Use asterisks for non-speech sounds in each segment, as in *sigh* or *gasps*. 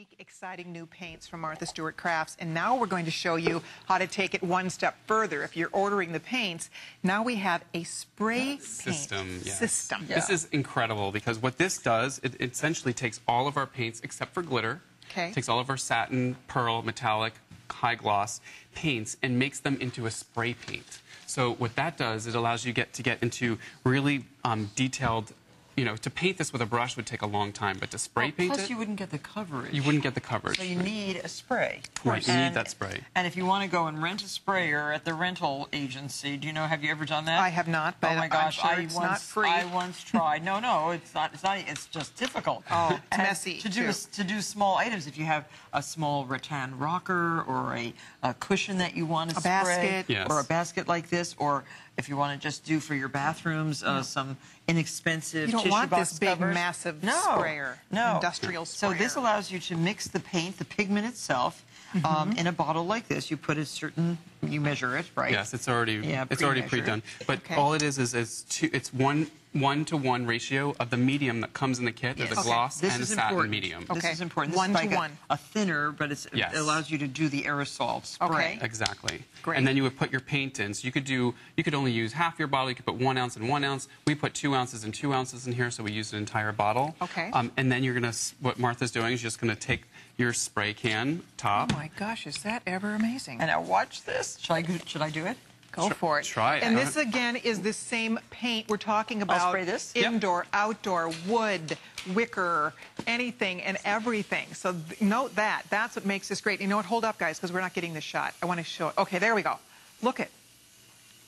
unique, exciting new paints from Martha Stewart Crafts. And now we're going to show you how to take it one step further. If you're ordering the paints, now we have a spray paint system. Yes. system. This is incredible because what this does, it essentially takes all of our paints except for glitter. Okay. Takes all of our satin, pearl, metallic, high gloss paints and makes them into a spray paint. So what that does, it allows you get to get into really um, detailed. You know, to paint this with a brush would take a long time, but to spray Well, paint plus, it, you wouldn't get the coverage. you wouldn't get the coverage. So you need a spray. Right, you need And- that spray. And if you want to go and rent a sprayer at the rental agency, do you know? Have you ever done that? I have not, but oh my I'm gosh, sure I it's once, not free. I once *laughs* tried. No, no, it's not. It's not. It's just difficult. Oh, it's And messy, To do too. to do small items. If you have a small rattan rocker or a, a cushion that you want to A spray, basket. Yes. or a basket like this, or if you want to just do for your bathrooms uh, some inexpensive You don't tissue want box this big, covers. massive no, sprayer, no industrial sprayer. So this allows you to mix the paint, the pigment itself, Mm-hmm. um, in a bottle like this. You put a certain, you measure it, right? Yes, it's already Yeah, it's already pre-measured. pre-done. But Okay. all it is is it's two, it's one one to one ratio of the medium that comes in the kit, Yes. of the Okay. gloss This and is satin important. medium. This Okay. is important. This One is to a- one. A, thinner, but it's, Yes. it allows you to do the aerosol spray. Okay. Exactly. Great. And then you would put your paint in. So you could do, you could only use half your bottle. You could put one ounce and one ounce. We put two ounces and two ounces in here, so we use an entire bottle. Okay. Um, and then you're gonna, what Martha's doing is just gonna take your spray can top. Oh my gosh, is that ever amazing? And now watch this. Should I, should I do it? Go Tr- for it. try it. And this again is the same paint we're talking about. spray this? Yep. Indoor, outdoor, wood, wicker, anything and everything. So th- note that. That's what makes this great. You know what? Hold up, guys, because we're not getting the shot. I want to show it. Okay, there we go. Look it.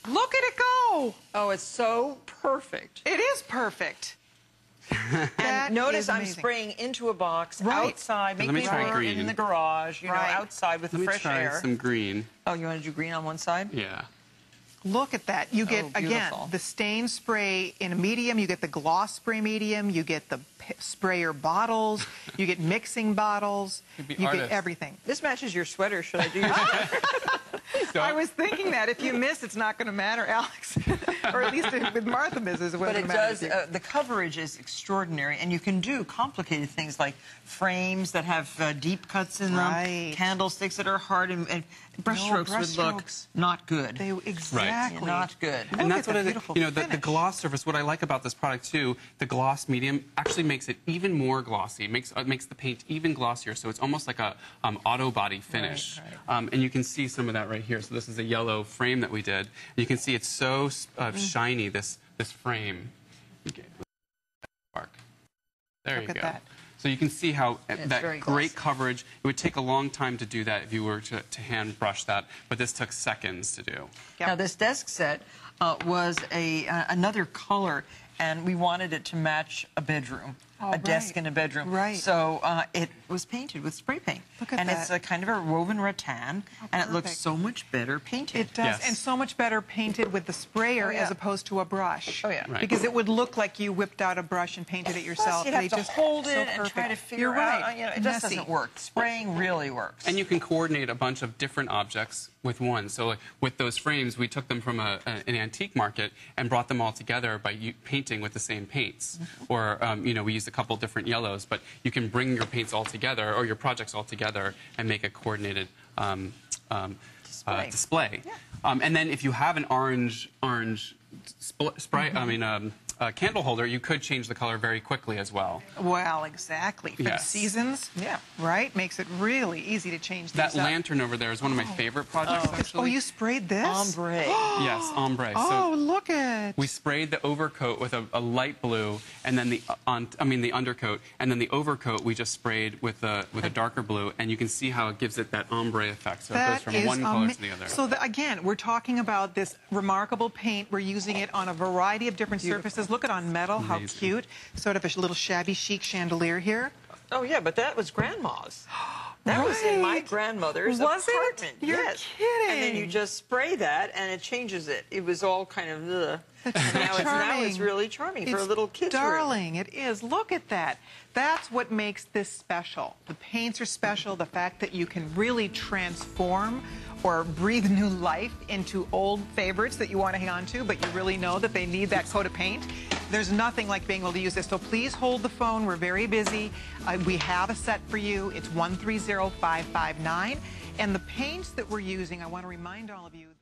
Look at it go. Oh, it's so perfect. It is perfect. *laughs* And notice I'm spraying into a box Right. outside. Make Let me me try pour it in the garage, you Right. know, outside with Let the me fresh try air. some green. Oh, you want to do green on one side? Yeah. Look at that. You get, Oh, again, the satin spray in a medium, you get the gloss spray medium, you get the p- sprayer bottles, you get mixing bottles, *laughs* You'd get everything. This matches your sweater. Should I do *laughs* your I was thinking that if you miss, it's not going to matter, Alex. *laughs* or at least with Martha misses, it But wasn't it matter does, with you. uh, the coverage is extraordinary, and you can do complicated things like frames that have uh, deep cuts in them, candlesticks that are hard, and, and brush No, strokes brush would look not good. They exactly. Not good. Look and that's at what it, you know the, the gloss surface. What I like about this product too, the gloss medium actually makes it even more glossy. makes uh, makes the paint even glossier. So it's almost like a um, auto body finish. right. Um, and you can see some of that right here. So this is a yellow frame that we did. You can see it's so uh, Mm. shiny. This this frame. Okay. There Look you at go. that. So you can see how uh, It's that great glossy. coverage. It would take a long time to do that if you were to, to hand brush that, but this took seconds to do. Yep. Now, this desk set uh, was a uh, another color, and we wanted it to match a bedroom, Oh, a desk in a bedroom. Right. So uh, it was painted with spray paint. Look at and it's a kind of a woven rattan, and it looks so much better painted. It does, Yes. and so much better painted with the sprayer Oh, yeah. as opposed to a brush. Oh, yeah. Right. Because it would look like you whipped out a brush and painted it yourself. Plus, you'd have They to just hold so it and try perfect. to figure You're right. uh, You know, it just Messy. doesn't work. Spraying really works. And you can coordinate a bunch of different objects with one. So like, with those frames, we took them from a, a, an antique market and brought them all together by painting with the same paints. Or, um, you know, we used a couple different yellows, but you can bring your paints all together or your projects all together and make a coordinated um, um, uh, Display. display. Um, and then if you have an orange, orange sp- spray, I mean, um, uh, candle holder, you could change the color very quickly as well. Well, exactly. For the seasons, Yeah. right? Makes it really easy to change these That up. lantern over there is one of my favorite projects, actually. Oh, you sprayed this? Ombre. *gasps* Yes, ombre. Oh, so look at. we sprayed the overcoat with a, a light blue, and then the uh, on, I mean the undercoat, and then the overcoat we just sprayed with a with a darker blue, and you can see how it gives it that ombre effect. So it goes from one color to the other. So the, again, we're talking about this remarkable paint. We're using it on a variety of different surfaces. Look at on metal, how Amazing. cute. Sort of a little shabby chic chandelier here. Oh yeah, but that was grandma's. *gasps* *gasps* That was in my grandmother's Was it? apartment. You're yes. And then you just spray that, and it changes it. It was all kind of. Ugh. And now, it's, now it's really charming for a It's little room. darling. It is. Look at that. That's what makes this special. The paints are special. The fact that you can really transform or breathe *laughs* new life into old favorites that you want to hang on to, but you really know that they need that coat of paint. There's nothing like being able to use this. So please hold the phone. We're very busy. Uh, we have a set for you. It's 130559. And the paints that we're using, I want to remind all of you.